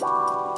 拜。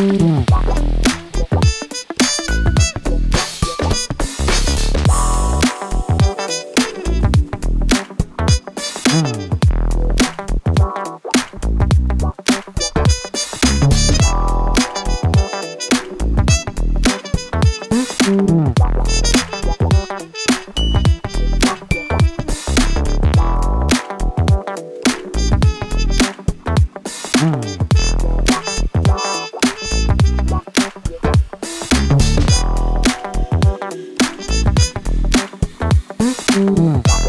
Mm. Mm-hmm.